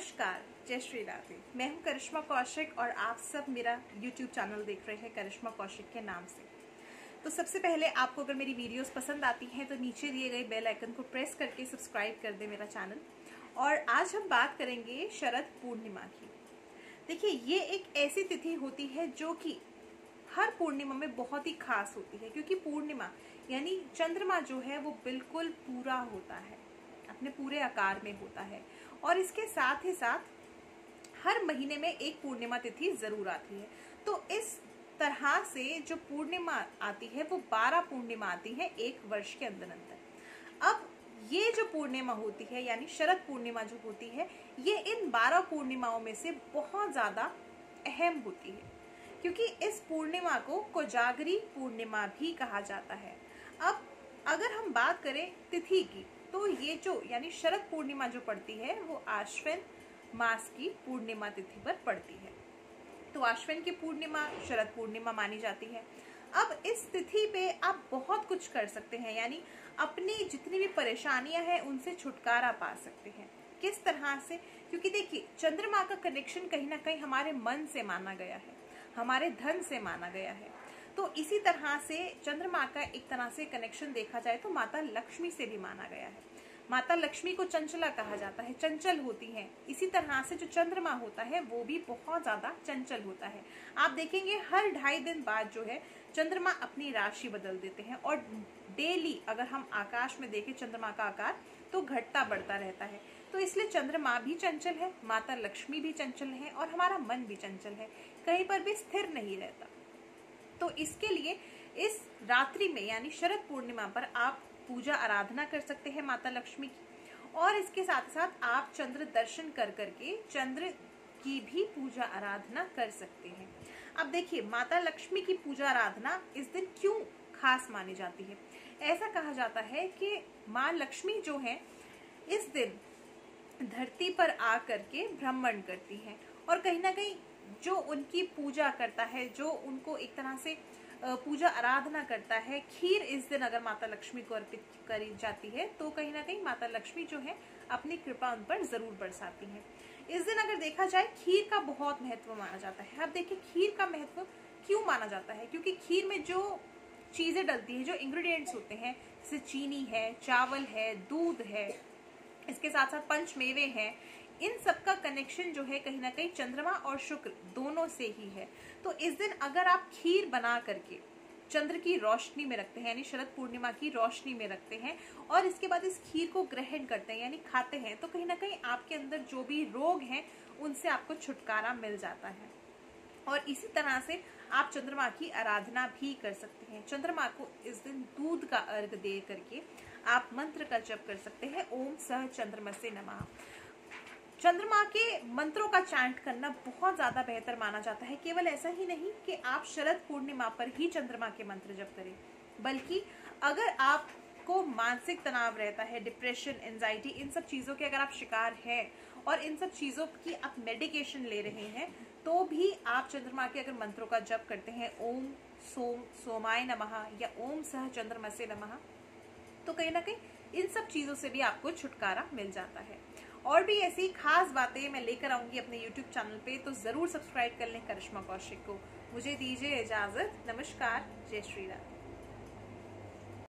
नमस्कार, जय श्री राधे मैं हूँ करिश्मा कौशिक और आप सब मेरा YouTube चैनल देख रहे हैं करिश्मा कौशिक के नाम से। तो सबसे पहले आपको अगर मेरी वीडियोस पसंद आती हैं तो नीचे दिए गए बेल आइकन को प्रेस करके सब्सक्राइब कर दे मेरा चैनल और आज हम बात करेंगे शरद पूर्णिमा की। देखिए, ये एक ऐसी तिथि होती है जो कि हर पूर्णिमा में बहुत ही खास होती है, क्योंकि पूर्णिमा यानी चंद्रमा जो है, वो बिल्कुल पूरा होता है, अपने पूरे आकार में होता है। और इसके साथ ही साथ हर महीने में एक पूर्णिमा तिथि ज़रूर आती है। तो इस तरह से जो पूर्णिमा आती है, वो बारह पूर्णिमा आती है एक वर्ष के अंदर अंदर। अब ये जो पूर्णिमा होती है, यानी शरद पूर्णिमा जो होती है, ये इन बारह पूर्णिमाओं में से बहुत ज़्यादा अहम होती है। क्योंकि इस पूर्णिमा को कोजागरी पूर्णिमा भी कहा जाता है। अब अगर हम बात करें तिथि की तो ये जो, यानी शरद पूर्णिमा जो पड़ती है, वो आश्विन मास की पूर्णिमा तिथि पर पड़ती है। तो आश्विन की पूर्णिमा, शरद पूर्णिमा मानी जाती है। अब इस तिथि पे आप बहुत कुछ कर सकते हैं, यानी अपनी जितनी भी परेशानियाँ हैं, उनसे छुटकारा पा सकते हैं। किस तरह से? क्योंकि देखिए, चंद्रमा का कनेक्शन कहीं ना कहीं हमारे मन से माना गया है, हमारे धन से माना गया है। तो इसी तरह से चंद्रमा का एक तरह से कनेक्शन देखा जाए तो माता लक्ष्मी से भी माना गया है। माता लक्ष्मी को चंचला कहा जाता है, चंचल होती हैं। इसी तरह से जो चंद्रमा होता है, वो भी बहुत ज़्यादा चंचल होता है। आप देखेंगे, हर ढाई दिन बाद जो है, चंद्रमा अपनी राशि बदल देते हैं और डेली अगर हम आकाश में देखें, चंद्रमा का आकार तो घटता बढ़ता रहता है। तो इसलिए चंद्रमा भी चंचल है, माता लक्ष्मी भी चंचल है और हमारा मन भी चंचल है। कहीं पर भी स्थिर नहीं रहता। तो इसके लिए इस रात्रि में, यानी शरद पूर्णिमा पर आप पूजा आराधना कर सकते हैं माता लक्ष्मी की। और इसके साथ साथ आप चंद्र दर्शन कर करके चंद्र की भी पूजा आराधना कर सकते हैं। अब देखिए, माता लक्ष्मी की पूजा आराधना इस दिन क्यों खास मानी जाती है? ऐसा कहा जाता है कि माँ लक्ष्मी जो है, इस दिन धरती पर आ करके भ्रमण करती हैं और कहीं ना कहीं जो उनकी पूजा करता है, जो उनको एक तरह से पूजा आराधना करता है, खीर इस दिन अगर माता लक्ष्मी को अर्पित करी जाती है तो कहीं ना कहीं माता लक्ष्मी जो है, अपनी कृपा उन पर ज़रूर बरसाती है। इस दिन अगर देखा जाए, खीर का बहुत महत्व माना जाता है। अब देखिए, खीर का महत्व क्यों माना जाता है? क्योंकि खीर में जो चीज़ें डलती है, जो इंग्रेडिएंट्स होते हैं, जैसे चीनी है, चावल है, दूध है, इसके साथ साथ पंचमेवे हैं इन सब का कनेक्शन जो है कहीं ना कहीं चंद्रमा और शुक्र दोनों से ही है। तो इस दिन अगर आप खीर बना करके चंद्र की रोशनी में रखते हैं, यानी शरद पूर्णिमा की रोशनी में रखते हैं और इसके बाद इस खीर को ग्रहण करते हैं, यानी खाते हैं तो कहीं ना कहीं आपके अंदर जो भी रोग हैं, उनसे आपको छुटकारा मिल जाता है। और इसी तरह से आप चंद्रमा की आराधना भी कर सकते हैं। चंद्रमा को इस दिन दूध का अर्घ दे करके आप मंत्र का जप कर सकते हैं। ओम सह चंद्रमा से नमः। चंद्रमा के मंत्रों का चैंट करना बहुत ज़्यादा बेहतर माना जाता है। केवल ऐसा ही नहीं कि आप शरद पूर्णिमा पर ही चंद्रमा के मंत्र जप करें, बल्कि अगर आपको मानसिक तनाव रहता है डिप्रेशन एंजाइटी इन सब चीज़ों के अगर आप शिकार हैं और इन सब चीज़ों की आप मेडिकेशन ले रहे हैं तो भी आप चंद्रमा के अगर मंत्रों का जप करते हैं, ओम, सोम, सोमाय नमः या ओम सह चंद्रमा से नमः तो कहीं ना कहीं इन सब चीज़ों से भी आपको छुटकारा मिल जाता है। और भी ऐसी खास बातें मैं लेकर आऊँगी अपने यूट्यूब चैनल पे तो ज़रूर सब्सक्राइब कर लें करिश्मा कौशिक को। मुझे दीजिए इजाज़त। नमस्कार। जय श्री राम।